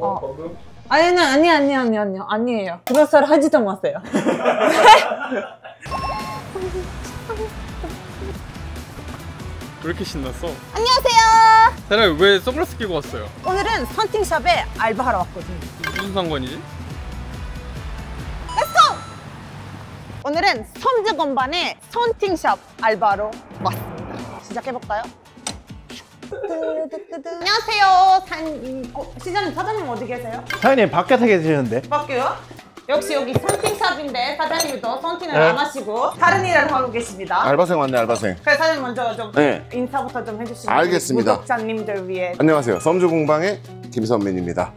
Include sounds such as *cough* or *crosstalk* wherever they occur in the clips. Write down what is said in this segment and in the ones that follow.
어, 방금? 아니, 아니, 아니, 아니, 아니, 아니에요. 그런 소리 하지도 마세요. *laughs* 왜 이렇게 신났어? 안녕하세요. 사람이 왜 선글라스 끼고 왔어요? 오늘은 선팅샵에 알바하러 왔거든요. 무슨 상관이지? 오늘은 섬즈 건반의 선팅샵 알바로 왔습니다. 시작해볼까요? 안녕하세요. 산, 어, 시장님, 사장님 어디 계세요? 사장님 바깥에 계시는데 밖에요? 역시 여기 선팅샵인데 사장님도 선팅을 네. 안 하시고 다른 일을 하고 계십니다. 알바생 왔네 알바생 그래서 사장님 먼저 좀 네. 인사부터 좀 해주시면 알겠습니다. 구독자님들 위해 안녕하세요 썸주 공방의 김선민입니다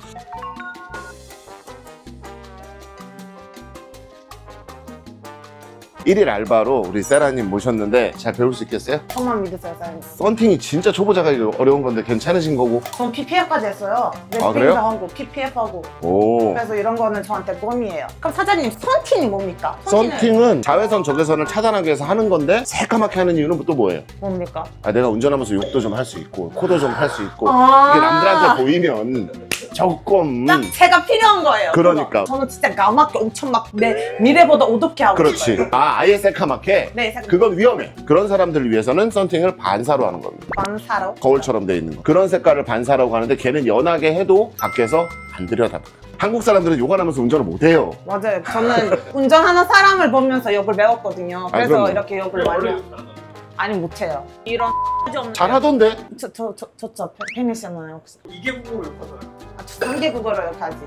일일 알바로 우리 세라님 모셨는데 잘 배울 수 있겠어요? 저만 믿으세요, 사장님. 썬팅이 진짜 초보자가 어려운 건데 괜찮으신 거고 전 PPF까지 했어요. 아, 그래요? 하고 PPF하고 오 그래서 이런 거는 저한테 꿈이에요. 그럼 사장님 선팅이 뭡니까? 선팅은 썬팅은 자외선 적외선을 차단하기 위해서 하는 건데 새까맣게 하는 이유는 또 뭐예요? 뭡니까? 아, 내가 운전하면서 욕도 좀 할 수 있고 코도 좀 할 수 있고 아. 이게 남들한테 보이면 조금 딱 제가 필요한 거예요. 그러니까. 그거. 저는 진짜 까맣게 엄청 막 내 미래보다 어둡게 하고 그렇지 싶어요. 아 아예 새까맣게 네, 사- 그건 위험해 그런 사람들을 위해서는 썬팅을 반사로 하는 겁니다 반사로. 거울처럼 돼 있는 거 그런 색깔을 반사라고 하는데 걔는 연하게 해도 밖에서 안 들여다봐 한국 사람들은 욕안 하면서 운전을 못 해요 맞아요. 저는 *laughs* 운전하는 사람을 보면서 욕을 배웠거든요. 그래서 그럼요. 이렇게 욕을 많이 해요. 아니 못해요. 이런 없는 잘하던데 저저저저 팬이시잖아요 혹시. 이게 보고 욕하잖아요. 아, 저 3개 국어로 욕하지.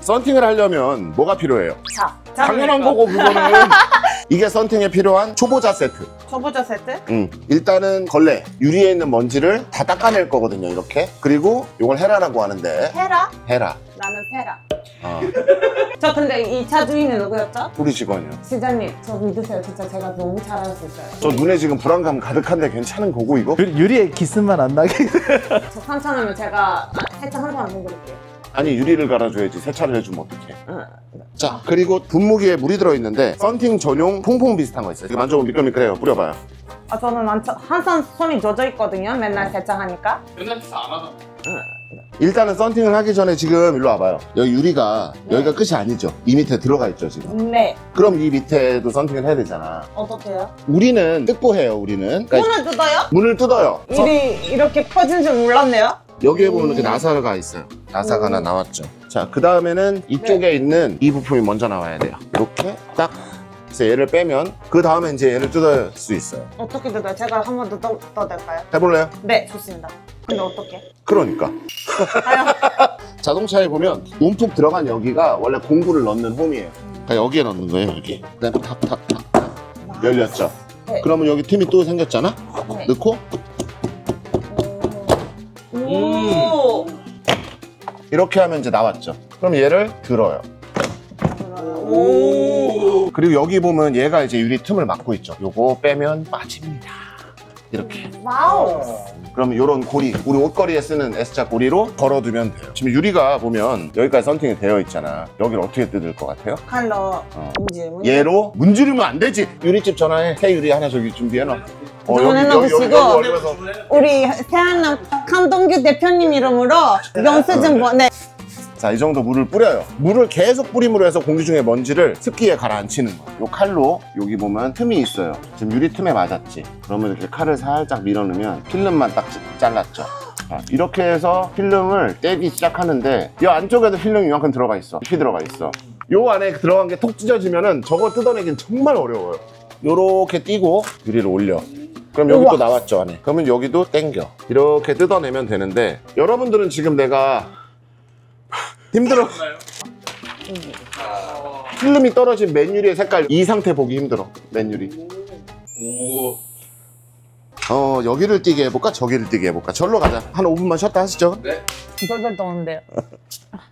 썬팅을 하려면 뭐가 필요해요? 자, 당연한 거고 그거는 *laughs* 이게 썬팅에 필요한 초보자 세트 초보자 세트. 음, 일단은 걸레 유리에 있는 먼지를 다 닦아낼 거거든요 이렇게 그리고 이걸 헤라라고 하는데 헤라. 헤라 나는 세라. 어, *laughs* 저 근데 이 차 주인은 누구였죠? 우리 직원이요 시장님 저 믿으세요. 진짜 제가 너무 잘할 수 있어요. 저 눈에 지금 불안감 가득한데 괜찮은 거고 이거? 유- 유리에 기스만 안 나게 *laughs* 저 3천원면 제가 아, 세차 한번 해드릴게요. 아니 유리를 갈아줘야지 세차를 해주면 어떡해 응. 자 그리고 분무기에 물이 들어있는데 썬팅 전용 퐁퐁 비슷한 거 있어요 이거 만져보면 미끌미끌해요 뿌려봐요 아 저는 한- 항상 손이 젖어 있거든요. 맨날 세차하니까. 맨날 진짜 안 하잖아. 일단은 썬팅을 하기 전에 지금 일로 와봐요 여기 유리가 여기가 끝이 아니죠 이 밑에 들어가 있죠 지금 네. 그럼 이 밑에도 썬팅을 해야 되잖아 어떻게요? 우리는 뜻보해요 우리는 그러니까 손을 뜯어요? 문을 뜯어요 서- 일이 이렇게 커진 줄 몰랐네요. 여기에 보면 이렇게 나사가 있어요 나사가 하나 나왔죠 자그 다음에는 이쪽에 있는 이 부품이 먼저 나와야 돼요 이렇게 딱 그래서 얘를 빼면 그 다음에 이제 얘를 뜯을 수 있어요 어떻게 뜯어요? 제가 한번더 뜯어도 될까요? 해볼래요? 네, 좋습니다. 근데 어떻게? 그러니까. *laughs* 자동차에 보면 움푹 들어간 여기가 원래 공구를 넣는 홈이에요. 그러니까 여기에 넣는 거예요 여기. 그다음에 탁탁탁탁. 열렸죠? 네. 그러면 여기 틈이 또 생겼잖아? 네. 넣고. 오. 이렇게 하면 이제 나왔죠? 그럼 얘를 들어요. 오. 그리고 여기 보면 얘가 이제 유리 틈을 막고 있죠? 요거 빼면 빠집니다. 이렇게. wow. 그러면 이런 고리 우리 옷걸이에 쓰는 S자 고리로 걸어두면 돼요 지금 유리가 보면 여기까지 선팅이 되어 있잖아 여기를 어떻게 뜯을 것 같아요? 칼로 어. 문제. 얘로 문지르면 안 되지 유리집 전화해 새 유리 하나 저기 준비해놔 어, 주문해놓으시고. 올려서 우리 세안남 강동규 대표님 이름으로 영수 증 보 네. 자, 이 정도 물을 뿌려요. 물을 계속 뿌림으로 해서 공기 중의 먼지를 습기에 가라앉히는 거예요. 요 칼로 여기 보면 틈이 있어요. 지금 유리 틈에 맞았지. 그러면 이렇게 칼을 살짝 밀어넣으면 필름만 딱 찌- 잘랐죠. 자, 이렇게 해서 필름을 떼기 시작하는데 이 안쪽에도 필름이 이만큼 들어가 있어. 깊이 들어가 있어. 요 안에 들어간 게 톡 찢어지면은 저거 뜯어내긴 정말 어려워요. 요렇게 띄고 유리를 올려. 그럼 여기 또 나왔죠 안에. 그러면 여기도 땡겨. 이렇게 뜯어내면 되는데 여러분들은 지금 내가 힘들어. 필름이 떨어진 맨유리의 색깔 이 상태 보기 힘들어. 맨유리. 오. 어 여기를 띄게 해볼까? 저기를 띄게 해볼까? 절로 가자. 한 5분만 쉬었다 하시죠. 네. 덜덜 떠는데요.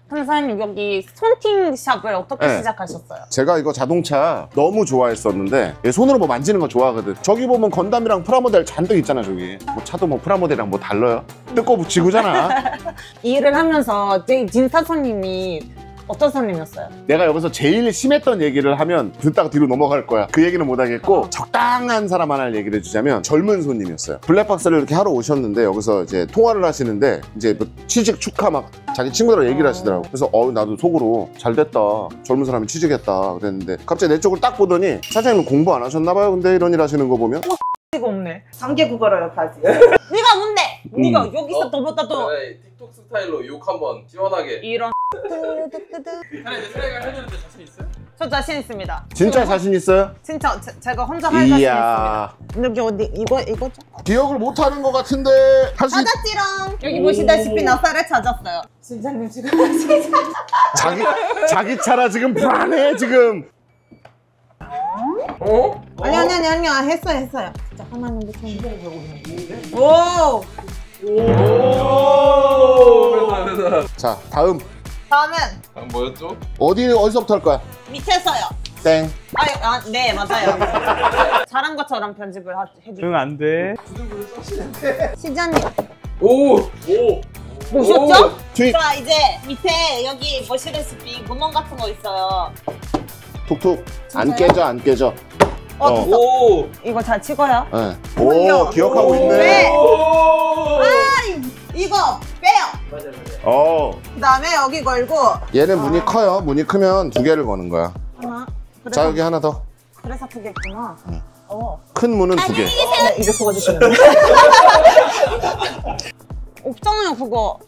근데 사장님 여기 손팅 샵을 어떻게 네. 시작하셨어요? 제가 이거 자동차 너무 좋아했었는데 얘 손으로 뭐 만지는 거 좋아하거든. 저기 보면 건담이랑 프라모델 잔뜩 있잖아 저기. 뭐 차도 뭐 프라모델이랑 뭐 달라요? 뜯고 붙이고잖아. 이 *laughs* 일을 하면서 제 진사선님이 어떤 손님이었어요? 내가 여기서 제일 심했던 얘기를 하면 듣다가 뒤로 넘어갈 거야. 그 얘기는 못 하겠고 적당한 사람 하나를 얘기를 해주자면 젊은 손님이었어요. 블랙박스를 이렇게 하러 오셨는데 여기서 이제 통화를 하시는데 이제 뭐 취직 축하 막 자기 친구들하고 얘기를 하시더라고. 그래서 어 나도 속으로 잘 됐다. 젊은 사람이 취직했다 그랬는데 갑자기 내 쪽을 딱 보더니 사장님 공부 안 하셨나 봐요. 근데 이런 일 하시는 거 보면 *laughs* 이거 없네. 상계 국어를 가지. *laughs* 네가 뭔데? 네가 음. 여기서 어? 너보다 더 톡 스타일로 욕 한번 시원하게. 이런. 하나 이제 세레가 해주는데 자신 있어요? 저 자신 있습니다. 진짜 자신 있어요? 진짜 제, 제가 혼자 할 자신 있습니다. 여기 어디 이거 이거죠? 기억을 못 하는 것 같은데 할수 있... 찾았지롱. 여기 보시다시피 나사를 찾았어요. 진짜님 지금 자기 자기 차라 지금 불안해 지금. 어? 아니 아니 아니 아니야 했어요 했어요. 진짜 하나는 못 오. 오, 회사 회사. 자 다음 다음은 아, 뭐였죠? 어디 어디서부터 할 거야? 밑에서요. 땡. 아, 아, 네 맞아요. *laughs* 잘한 것처럼 편집을 하- 해주세요. 응, 안 돼. 시장님 오, 오. 보셨죠? 투입 자 이제 밑에 여기 머시레시피 구멍 같은 거 있어요. 툭툭 안 진짜요? 깨져 안 깨져. 어, 어. 오. 이거 잘 찍어요. 네. 뭐야? 오 기억하고 네. 있네. 오. 이거 빼요. 어 그다음에 여기 걸고 얘는 문이 커요. 문이 크면 두 개를 거는 거야. 하나. 그래서, 자 여기 하나 더. 그래서 두 개구나. 어. 큰 문은 두 개. 네, 이거 그거 주시면 돼요. *laughs* 없잖아요 그거.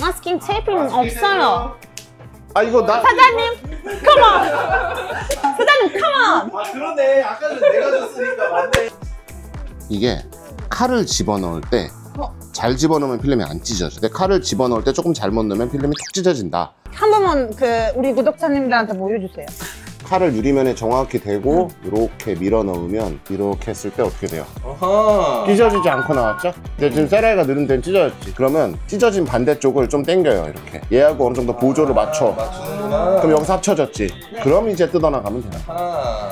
마스킹 테이프는 없어요. 아 이거 나 사장님, 컴온. 사장님, 컴온. 아, 그러네. 아까 전 내가 줬으니까 맞네. 이게 칼을 집어넣을 때. 잘 집어넣으면 필름이 안 찢어져. 근데 칼을 집어넣을 때 조금 잘못 넣으면 필름이 툭 찢어진다. 한 번만 그 우리 구독자님들한테 보여주세요. 칼을 유리면에 정확히 대고 이렇게 밀어 넣으면 이렇게 했을 때 어떻게 돼요? 아하. 찢어지지 않고 나왔죠? 근데 지금 세라이가 늘은 데는 찢어졌지. 그러면 찢어진 반대쪽을 좀 당겨요, 이렇게. 얘하고 어느 정도 보조를 맞춰. 맞 추는구나. 그럼 여기서 합쳐졌지. 그럼 이제 뜯어나가면 돼요. 아하.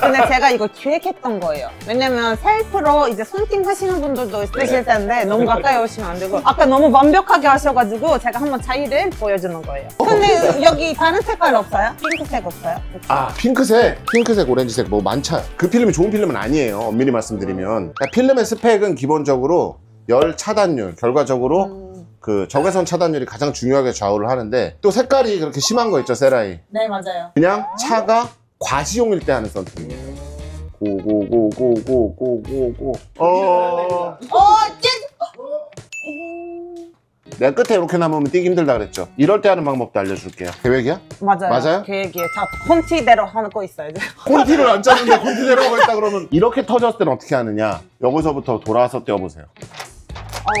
근데 제가 이거 기획했던 거예요. 왜냐면 셀프로 이제 손팅 하시는 분들도 있으실 텐데 너무 가까이 오시면 안 되고 아까 너무 완벽하게 하셔가지고 제가 한번 차이를 보여주는 거예요. 근데 여기 다른 색깔 없어요? 핑크색 없어요? 아, 핑크색, 핑크색, 오렌지색 뭐 많죠. 그 필름이 좋은 필름은 아니에요. 엄밀히 말씀드리면. 그러니까 필름의 스펙은 기본적으로 열 차단율, 결과적으로 그 적외선 차단율이 가장 중요하게 좌우를 하는데 또 색깔이 그렇게 심한 거 있죠, 세라이. 네 맞아요. 그냥 차가 과시용일 때 하는 선택이에요. 고고고고고고고고. 어. 어, 찐! 내가 끝에 이렇게 남으면 뛰기 힘들다 그랬죠. 이럴 때 하는 방법도 알려줄게요. 계획이야? 맞아요. 맞아요? 계획이에요. 자, 콘티대로 하는 거 있어요. *laughs* 이제. 콘티를 안 짜는데 콘티 내려고 했다 그러면 이렇게 터졌을 때는 어떻게 하느냐? 여기서부터 돌아와서 떼어보세요.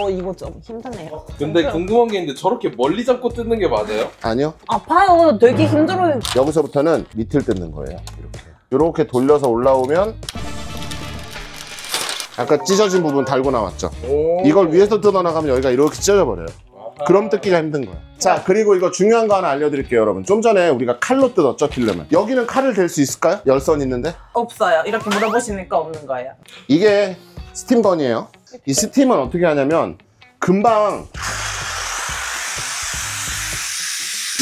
어, 이거 좀 힘드네요. 근데 궁금한 게 있는데 저렇게 멀리 잡고 뜯는 게 맞아요? 아니요. 아파요. 되게 힘들어요. 여기서부터는 밑을 뜯는 거예요. 이렇게. 이렇게 돌려서 올라오면 아까 찢어진 부분 달고 나왔죠. 오. 이걸 위에서 뜯어나가면 여기가 이렇게 찢어져 버려요. 그럼 뜯기가 힘든 거예요. 자, 그리고 이거 중요한 거 하나 알려드릴게요, 여러분. 좀 전에 우리가 칼로 뜯었죠, 필름을. 여기는 칼을 댈 수 있을까요? 열선 있는데? 없어요. 이렇게 물어보시니까 없는 거예요. 이게 스팀건이에요. 이 스팀은 어떻게 하냐면 금방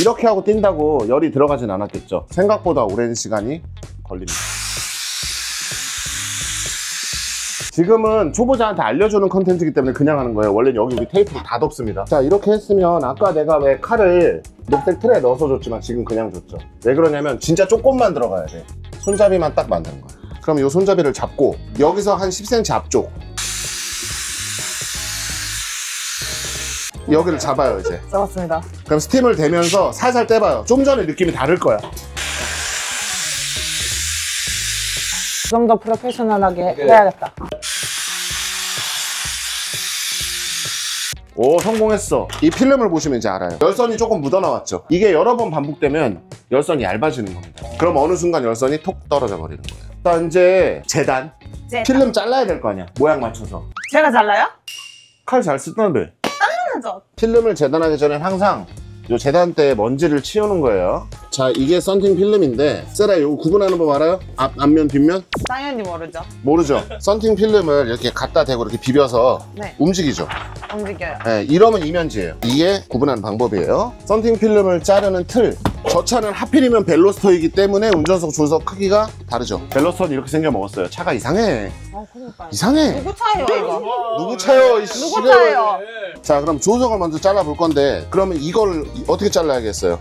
이렇게 하고 뛴다고 열이 들어가진 않았겠죠. 생각보다 오랜 시간이 걸립니다. 지금은 초보자한테 알려주는 컨텐츠이기 때문에 그냥 하는 거예요. 원래는 여기 우리 테이프로 다 덮습니다. 자, 이렇게 했으면 아까 내가 왜 칼을 녹색 틀에 넣어서 줬지만 지금 그냥 줬죠. 왜 그러냐면 진짜 조금만 들어가야 돼. 손잡이만 딱 만드는 거야. 그럼 이 손잡이를 잡고 여기서 한 10cm 앞쪽 여기를 잡아요 이제. 잡았습니다. 그럼 스팀을 대면서 살살 떼봐요. 좀 전에 느낌이 다를 거야. 좀 더 프로페셔널하게 네. 해야겠다. 오 성공했어. 이 필름을 보시면 이제 알아요. 열선이 조금 묻어나왔죠. 이게 여러 번 반복되면 열선이 얇아지는 겁니다. 그럼 어느 순간 열선이 톡 떨어져 버리는 거예요. 일단 이제 재단. 제, 필름 잘라야 될 거 아니야. 모양 맞춰서. 제가 잘라요? 칼 잘 쓰던데 하죠. 필름을 재단하기 전에 항상 요 재단 때 먼지를 치우는 거예요 자 이게 썬팅 필름인데 세라 이거 구분하는 법 알아요? 앞, 앞면 뒷면? 당연히 모르죠. 모르죠 썬팅 필름을 이렇게 갖다 대고 이렇게 비벼서 네. 움직이죠 움직여요. 네, 이러면 이면지예요 이게 구분하는 방법이에요 썬팅 필름을 자르는 틀 저 차는 하필이면 벨로스터이기 때문에 운전석 조석 크기가 다르죠 벨로스터는 이렇게 생겨 먹었어요 차가 이상해 아, 그러니까요. 이상해 누구 차예요, 이거? 누구 차요 이 누구 씨발. 차예요? 자 그럼 조석을 먼저 잘라볼 건데 그러면 이걸 어떻게 잘라야겠어요?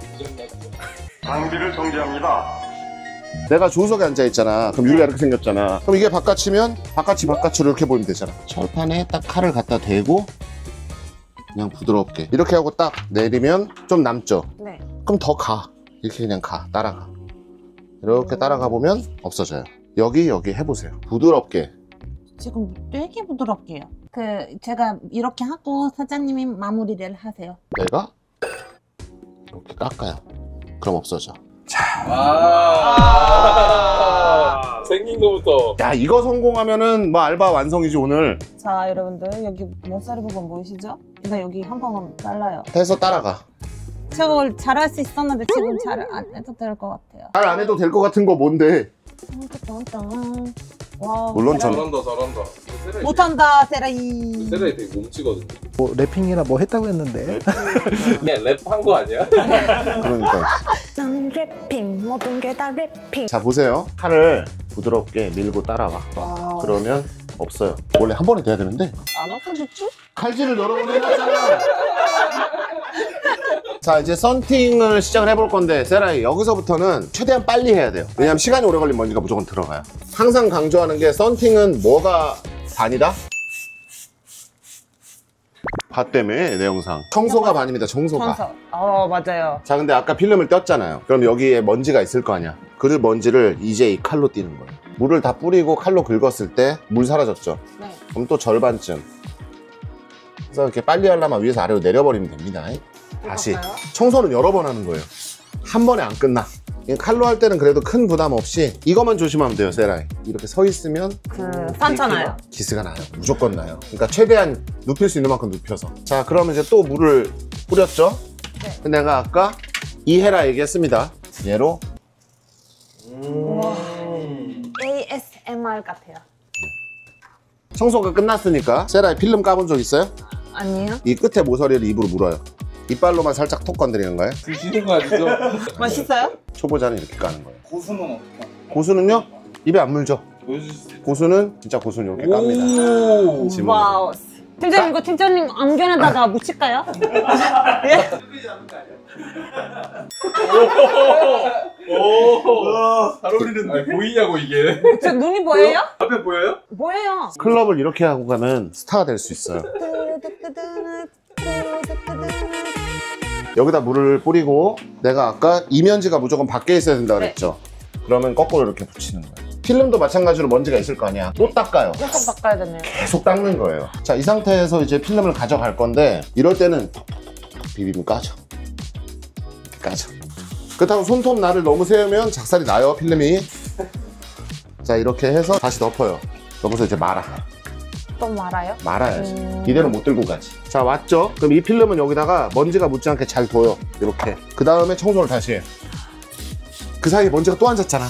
장비를 정지합니다. 내가 조석에 앉아 있잖아. 그럼 유리가 이렇게 생겼잖아. 그럼 이게 바깥이면 바깥이 바깥으로 이렇게 보이면 되잖아. 철판에 딱 칼을 갖다 대고 그냥 부드럽게 이렇게 하고 딱 내리면 좀 남죠. 네. 그럼 더 가. 이렇게 그냥 가. 따라가. 이렇게 따라가 보면 없어져요. 여기 여기 해보세요. 부드럽게. 지금 되게 부드럽게요. 그 제가 이렇게 하고 사장님이 마무리를 하세요. 내가 이렇게 깎아요. 그럼 없어져. 아. 생긴 거부터. 야 이거 성공하면은 뭐 알바 완성이지 오늘. 자, 여러분들 여기 모서리 부분 보이시죠? 일단 여기 한 번만 잘라요. 해서 따라가. 저걸 잘할 수 있었는데 지금 잘 안 해도 될 것 같아요. 잘 안 해도 될 것 같은 거 뭔데? 와, 물론 전- 잘한다 잘한다. 세라이 못한다, 세라이. 세라이 되게 몸치거든요. 뭐 래핑이나 뭐 했다고 했는데 랩한 거 아니야? 그러니까. 난 래핑 모든 게다 래핑 자 보세요. 칼을 부드럽게 밀고 따라와. 그러면 없어요. 원래 한 번에 돼야 되는데 안 없어졌죠? 칼질을 여러 번 해놨잖아. 자 이제 썬팅을 시작을 해볼 건데 세라이 여기서부터는 최대한 빨리 해야 돼요. 왜냐면 시간이 오래 걸리면 먼지가 무조건 들어가요. 항상 강조하는 게 썬팅은 뭐가 반이다? 바 때문에 내 영상. 청소가 반입니다. 청소가. 청소. 어, 맞아요. 자 근데 아까 필름을 떴잖아요 그럼 여기에 먼지가 있을 거 아니야 그 먼지를 이제 이 칼로 띄는 거예요. 물을 다 뿌리고 칼로 긁었을 때 물 사라졌죠. 네. 그럼 또 절반쯤. 그래서 이렇게 빨리 하려면 위에서 아래로 내려버리면 됩니다. 다시. 해볼까요? 청소는 여러 번 하는 거예요. 한 번에 안 끝나. 칼로 할 때는 그래도 큰 부담 없이 이것만 조심하면 돼요 세라이. 이렇게 서 있으면 그 산잖아요. 기스가 나요. 무조건 나요. 그러니까 최대한 눕힐 수 있는 만큼 눕혀서. 자 그러면 이제 또 물을 뿌렸죠? 네. 내가 아까 이해라 얘기했습니다. 얘로 ASMR 같아요. 청소가 끝났으니까 세라에 필름 까본 적 있어요? 아니에요? 이 끝에 모서리를 입으로 물어요 이빨로만 살짝 톡 건드리는 거예요 드시는 거 아니죠? *laughs* 맛있어요? 초보자는 이렇게 까는 거예요 고수는 어떻게? 고수는요? 입에 안 물죠 보여주실 수 있어요? 고수는 진짜 고수는 이렇게 깝니다 오. 지금 wow. 팀장님, 이거 팀장님 안경에다가 묻힐까요? *laughs* 예? 오. 잘 어울리는데. 보이냐고 이게? 저 눈이 보여요? 앞에 보여요? 보여요. 클럽을 이렇게 하고 가면 스타가 될 수 있어요 여기다 물을 뿌리고 내가 아까 이면지가 무조건 밖에 있어야 된다 그랬죠 그러면 거꾸로 이렇게 붙이는 거예요 필름도 마찬가지로 먼지가 있을 거 아니야 또 닦아요 계속 바꿔야 되네요. 계속 닦는 거예요 자 이 상태에서 이제 필름을 가져갈 건데 이럴 때는 비비면 까져 까져 그렇다고 손톱 날을 너무 세우면 작살이 나요 필름이? 자 이렇게 해서 다시 덮어요. 덮어서 이제 말아. 또 말아요? 말아야지. 음. 이대로 못 들고 가지. 자 왔죠? 그럼 이 필름은 여기다가 먼지가 묻지 않게 잘 둬요. 이렇게. 그 다음에 청소를 다시 해그 사이에 먼지가 또 앉았잖아.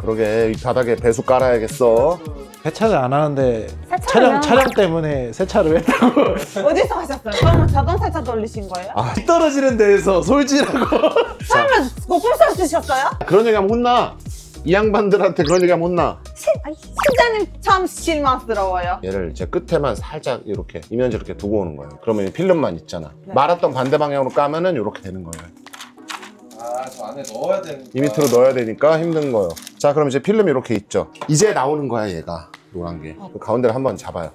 그러게 이 바닥에 배수 깔아야겠어. 세차를 안 하는데 세 왜 촬영 때문에 세차를 했다고 어디서 하셨어요? 그러면 자동 세차 돌리신 거예요? 아. 떨어지는 데에서 솔질하고 처음에 거꾸로 쓰셨어요? 그런 얘기하면 혼나 이 양반들한테 그런 얘기하면 혼나 시, 아니, 팀장님 참 실망스러워요. 얘를 이제 끝에만 살짝 이렇게 이면지 이렇게 두고 오는 거예요 그러면 필름만 있잖아 네. 말았던 반대 방향으로 까면은 이렇게 되는 거예요 아, 저 안에 넣어야 되는. 이 밑으로 넣어야 되니까 힘든 거예요. 자, 그럼 이제 필름이 이렇게 있죠. 이제 나오는 거야, 얘가. 노란 게. 그 가운데를 한번 잡아요.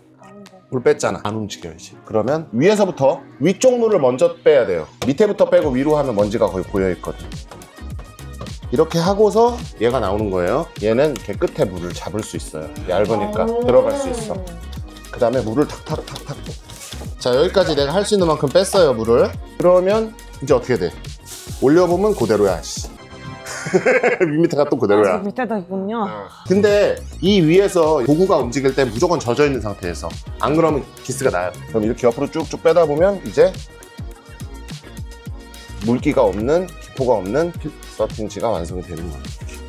물 뺐잖아. 안 움직여야지. 그러면 위에서부터 위쪽 물을 먼저 빼야 돼요. 밑에부터 빼고 위로 하면 먼지가 거의 고여 있거든. 이렇게 하고서 얘가 나오는 거예요. 얘는 이렇게 끝에 물을 잡을 수 있어요. 얇으니까 들어갈 수 있어. 그 다음에 물을 탁탁탁탁. 자, 여기까지 내가 할 수 있는 만큼 뺐어요, 물을. 그러면 이제 어떻게 돼? 올려보면 그대로야, 씨. *laughs* 밑에가 또 그대로야. 아직 밑에도 있군요. 근데 이 위에서 도구가 움직일 때 무조건 젖어 있는 상태에서 안 그러면 기스가 나요. 그럼 이렇게 옆으로 쭉쭉 빼다 보면 이제 물기가 없는 기포가 없는 피- 서팅지가 완성이 되는 거예요.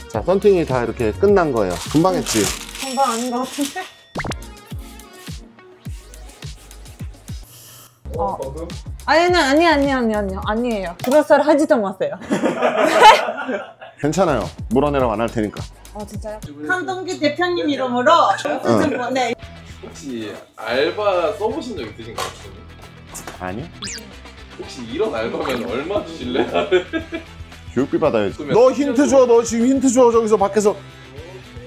자, 썬팅이 다 이렇게 끝난 거예요. 금방 했지? 금방 아닌 것 같은데? 어. 아니, 아니, 아니, 아니, 아니, 아니에요. 그런 썰 하지도 마세요. *laughs* *laughs* 괜찮아요. 물어내라고 안 할 테니까. 어, 진짜요? 한동기 대표님 이름으로 응. 네. 혹시 알바 써보신 적 있으신가요? 아니? 혹시 이런 알바면 얼마 주실래요? *laughs* 교육비 받아야지. 너 힌트 줘. 너 지금 힌트 줘. 저기서 밖에서.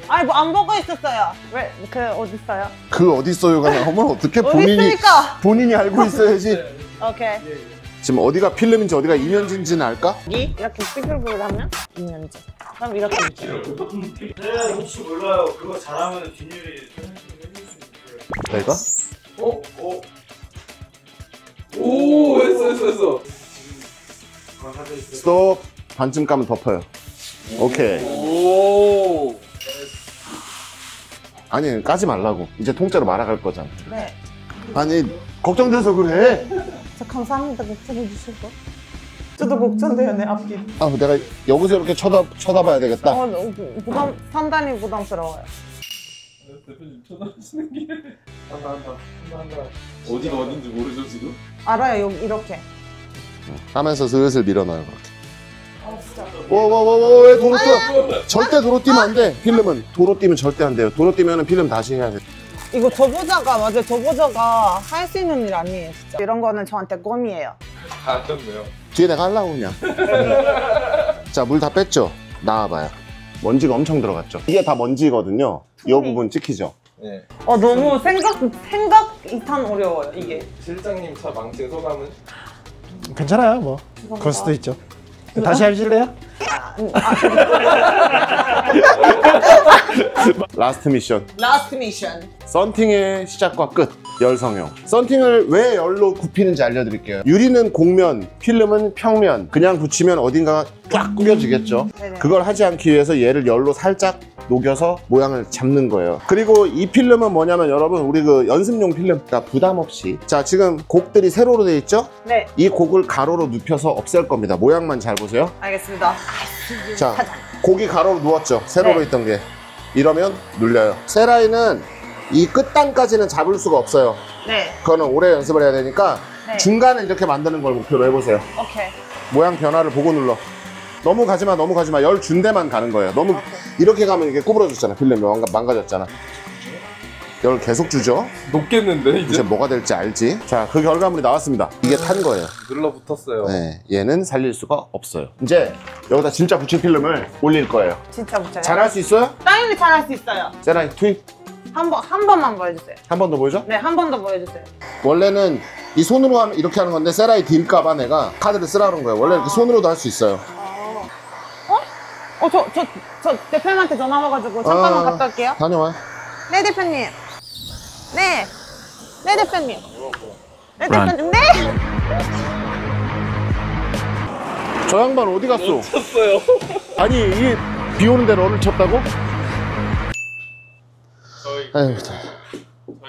아니, 뭐 안 보고 있었어요. 왜, 그, 어딨어요? 그 어딨어요가 나오면 어떻게 어디 본인이 있으니까! 본인이 알고 있어야지. *laughs* 오케이. 지금 어디가 필름인지 어디가 이면진지는 알까? 여기 이렇게 삐글삐글 하면 이면지. 그럼 이렇게. 네, 혹시 몰라요. 그거 잘하면 균일이 내가? 어? 어? 오 했어 했어 했어 스톱. 반쯤 까면 덮어요. 오케이. 오 아니 까지 말라고. 이제 통째로 말아갈 거잖아. 네. 아니 걱정돼서 그래. 저 감사합니다. 걱정해 주셔서. 저도 걱정돼요, 내 앞길. 아 내가 여기서 이렇게 쳐다 쳐다봐야 되겠다. 어, 너무 부담, 상당히 부담스러워요. 대표님 쳐다보시는 게 한다 한다 한다 한다 어디가 어딘지 모르죠 지금? 알아요, 여기 이렇게. 하면서 슬슬 밀어넣어요 그렇게. 와와와와 왜 도로 뛰어? 절대 도로 뛰면 안 돼. 필름은 도로 뛰면 절대 안 돼요. 도로 뛰면은 필름 다시 해야 돼. 이거 저보자가, 맞아요. 저보자가 할 수 있는 일 아니에요, 진짜. 이런 거는 저한테 꿈이에요. 다 하셨네요 뒤에 내가 하려고 그냥. *laughs* 자 물 다 뺐죠? 나와봐요. 먼지가 엄청 들어갔죠. 이게 다 먼지거든요. 이 부분 찍히죠. 네 어, 너무 생각, 생각 이탄 어려워요, 이게. 실장님 차 망친 소감은? 괜찮아요 뭐 그럴 수도 있죠 다시 하실래요? last mission. last mission. 썬팅의 시작과 끝 열성형 썬팅을 왜 열로 굽히는지 알려드릴게요 유리는 곡면 필름은 평면 그냥 붙이면 어딘가 쫙 구겨지겠죠 네네. 그걸 하지 않기 위해서 얘를 열로 살짝 녹여서 모양을 잡는 거예요 그리고 이 필름은 뭐냐면 여러분 우리 그 연습용 필름 그러니까 부담 없이 자 지금 골들이 세로로 돼 있죠 네, 이 골을 가로로 눕혀서 없앨 겁니다 모양만 잘 보세요 알겠습니다. 자, 고기 가로로 누웠죠. 세로로 네. 있던 게. 이러면 눌려요. 세라인은 이 끝단까지는 잡을 수가 없어요. 네, 그거는 오래 연습을 해야 되니까 네. 중간에 이렇게 만드는 걸 목표로 해보세요. 오케이. 모양 변화를 보고 눌러. 너무 가지마, 너무 가지마. 열 준 데만 가는 거예요. 너무 이렇게 가면 이게 구부러졌잖아. 필름이 망가- 망가졌잖아. 열 계속 주죠. 높겠는데 이제 이제? 뭐가 될지 알지? 자, 그 결과물이 나왔습니다. 이게 탄 거예요. 눌러붙었어요 네, 얘는 살릴 수가 없어요. 이제 여기다 진짜 붙일 필름을 올릴 거예요. 진짜 붙여요. 잘할 수 있어요? 당연히 잘할 수 있어요. 세라인 투입 한 번, 한 번만 보여주세요. 한 번 더 보여줘? 네, 한 번 더 보여주세요. 원래는 이 손으로 하면 이렇게 하는 건데 세라이 딜까봐 내가 카드를 쓰라는 거예요. 원래 이렇게 손으로도 할 수 있어요. 어, 저, 저, 저 대표님한테 전화 와가지고 잠깐만 아, 갔다 올게요. 다녀와. 네, 대표님. 네. 네, 대표님. 네, 대표님. 네! 저 양반 어디 갔어? 쳤어요 *laughs* 아니 이비 오는데 너를 쳤다고? 저희 아유, 저희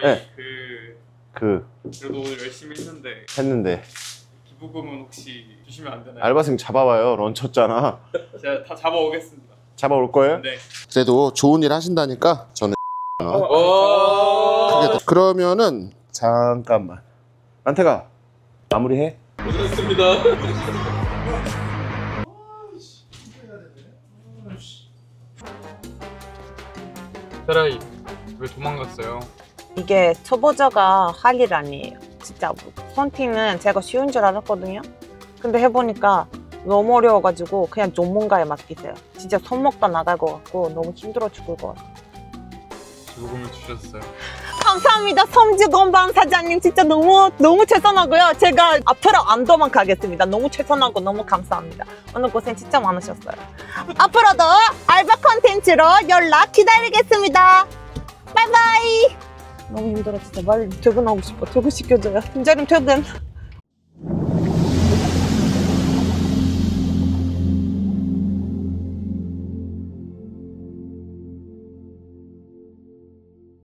네. 그 그 그래도 오늘 열심히 했는데 했는데 기부금은 혹시 주시면 안 되나요? 알바생 잡아와요. 런 쳤잖아. 제가 다 잡아오겠습니다. 잡아올 거예요? 네. 그래도 좋은 일 하신다니까 저는 와 크게 더- 그러면은 잠깐만. 안태가 마무리해. 고생했습니다 세라이 왜 도망갔어요? 이게 초보자가 할 일 아니에요. 진짜 펀팅은 제가 쉬운 줄 알았거든요. 근데 해보니까 너무 어려워가지고 그냥 전문가에 맡기세요. 진짜 손목 다 나갈 것 같고 너무 힘들어 죽을 것 같아요. 기부금을 주셨어요. 감사합니다. 섬주 건방 사장님 진짜 너무 너무 최선하고요. 제가 앞으로 안 도망가겠습니다. 너무 최선하고 너무 감사합니다. 오늘 고생 진짜 많으셨어요. 앞으로도 알바 컨텐츠로 연락 기다리겠습니다. 바이바이. 너무 힘들어 진짜 빨리 퇴근하고 싶어. 퇴근 시켜줘요. 팀장님 퇴근.